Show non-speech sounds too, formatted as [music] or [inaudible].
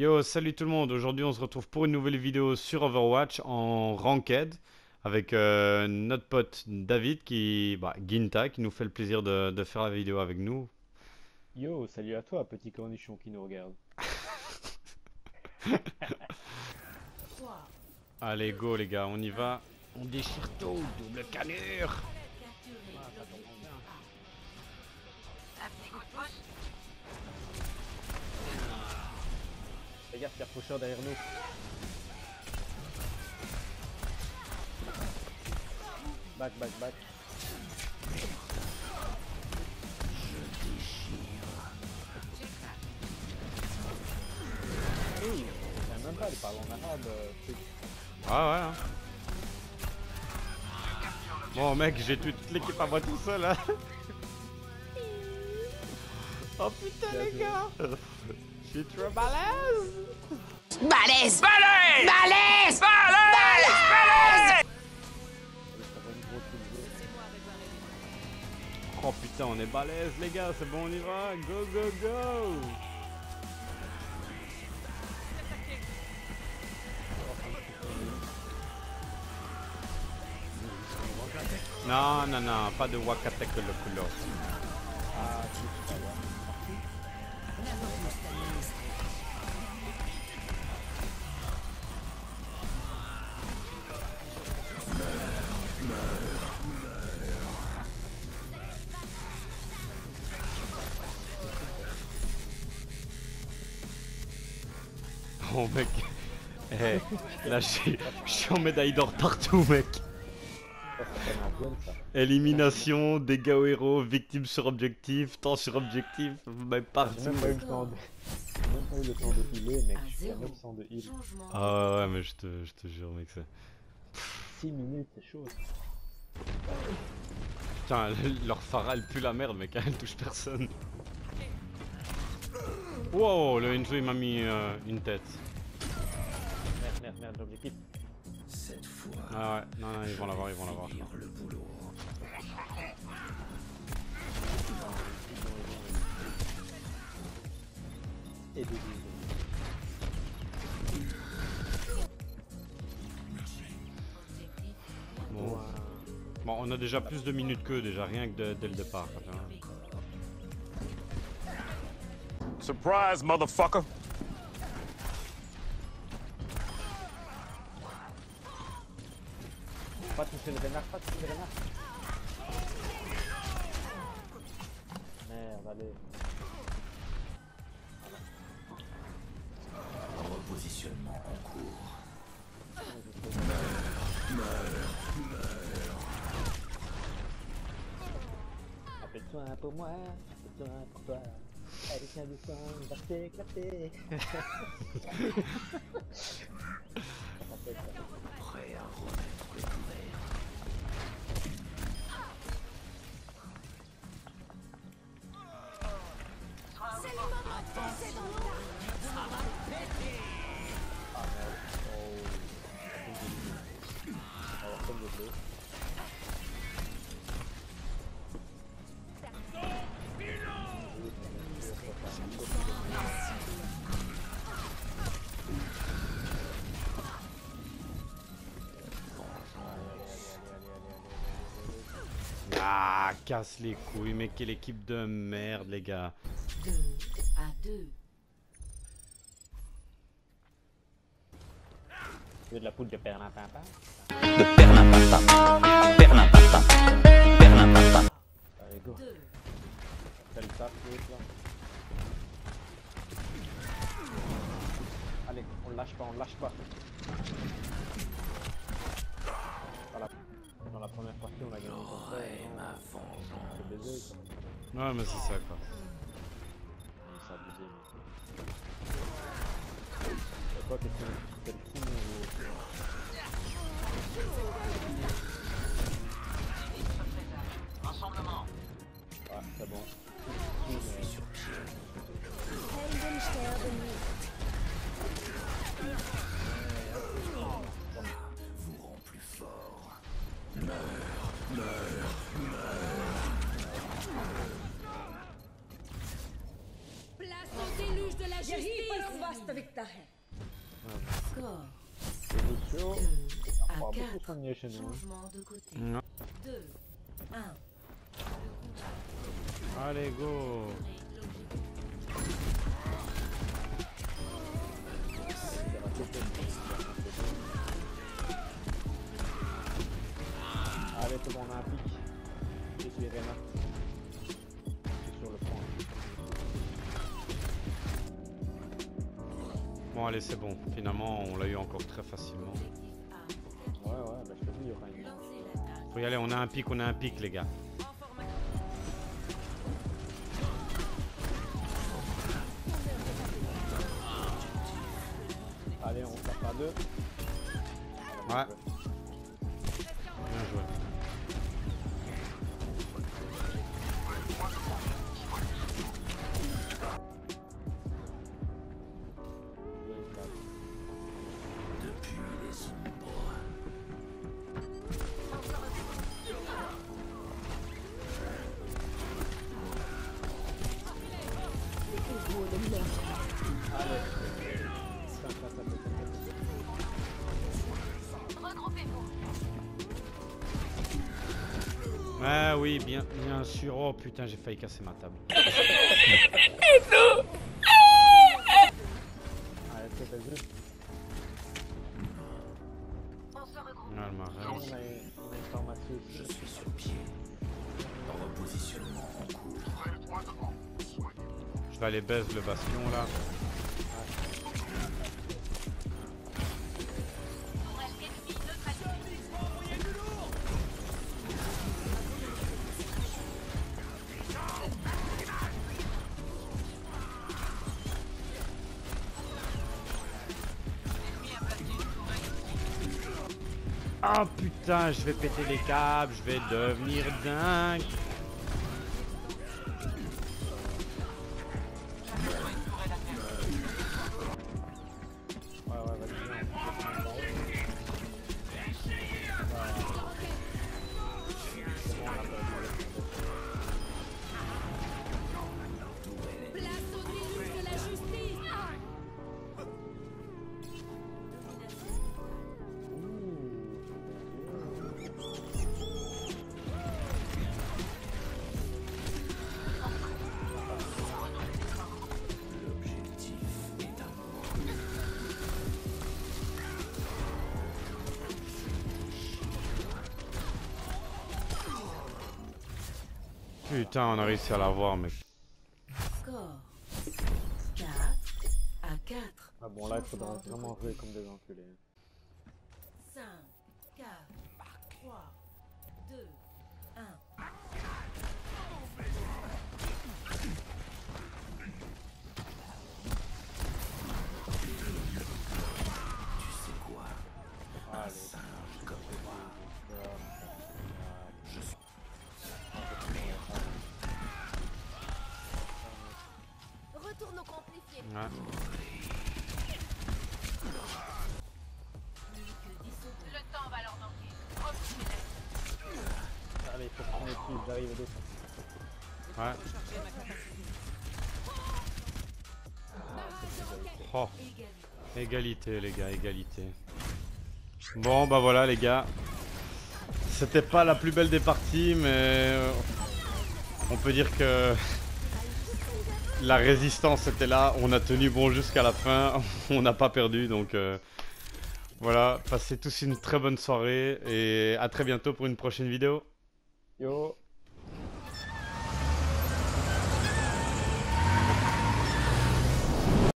Yo, salut tout le monde. Aujourd'hui, on se retrouve pour une nouvelle vidéo sur Overwatch en Ranked avec euh, notre pote David qui, bah, Ginta, qui nous fait le plaisir de, de faire la vidéo avec nous. Yo, salut à toi, petit cornichon qui nous regarde. [laughs] Allez, go les gars, on y va. On déchire tout, double canure. Regarde, a Faucheur derrière nous. Back, back, back. Oui, c'est même pas, il parle en arabe. euh, truc. Ah ouais. hein. Bon mec, j'ai toute l'équipe à moi tout seul hein. [laughs] Oh putain les gars. [laughs] Je suis trop balèze. Balèze Balèze Balèze Balèze vidéo. Oh putain, on est balèze les gars, c'est bon, on y va. Go go go. Non, non, non, pas de Wakatek le culo. Ah, Oh mec. Eh, là je en médaille d'or partout mec. Élimination, dégâts aux héros, victimes sur objectif, temps sur objectif, mais J'ai partout. même pas eu le temps de... J'ai même pas eu le temps de healer, mec. Je suis à 900 de heal. Ah ouais, mais je te, je te jure mec, c'est... 6 minutes, c'est chaud. Putain, leur Phara elle pue la merde mec, elle touche personne. Wow, le Enzo il m'a mis euh, une tête. Merde, merde, merde, l'objectif. Ah ouais, non, non, ils vont l'avoir, ils vont l'avoir. Et Bon. Bon, on a déjà plus de minutes qu'eux déjà, rien que de- dès le départ. Surprise, motherfucker. Pas toucher le renard, pas toucher le renard. Merde, allez. Repositionnement en cours. Appelle-toi un pour moi, appelle-toi un pour toi. Allez, tiens, descends, on va s'éclater. [laughs] bleu. Ah, casse les couilles, mais quelle équipe de merde, les gars. 2 à 2. Tu veux de la poudre de. Perlimpinpin. [laughs] Allez, go. 2. Fais le taf, l'autre là. Allez, on lâche pas, on lâche pas. Voilà. Dans la première partie, on a gagné ma vengeance. Ouais, mais c'est ça, quoi. Abusé, toi, qu'est-ce que tu fais? Le team Place au déluge de la justice avec ta haine. Score Lucio, 2 on va beaucoup 4. soigner chez nous. hein. Changement de côté. Non. 2, 1. Allez, go Allez, c'est bon, on a un pic. Je suis Rena. Je suis sur le point. Bon, allez, c'est bon. Finalement, on l'a eu encore très facilement. Ouais, ouais, bah je te dis, il y aura une. Faut y aller, on a un pic, on a un pic, les gars. Allez, on tape à deux. Ouais. Bien joué. Ah oui, bien, bien sûr. Oh putain, j'ai failli casser ma table. [laughs] Ah, Je suis sur pied. Repositionnement en cours. Je vais aller baisse le bastion là. Ah putain, je vais péter les câbles, je vais devenir dingue. Putain, on a réussi à l'avoir, mec. Score 4 à 4. Ah bon, là, il faudra vraiment jouer comme des enculés. Ouais. Le temps va leur manquer. Profitez-en. Allez, il faut qu'on dessus, j'arrive au. Ouais. Oh. Égalité les gars, égalité. Bon bah voilà les gars. C'était pas la plus belle des parties mais euh, on peut dire que la résistance était là. On a tenu bon jusqu'à la fin. [laughs] On n'a pas perdu donc euh, voilà. Passez tous une très bonne soirée et à très bientôt pour une prochaine vidéo. Yo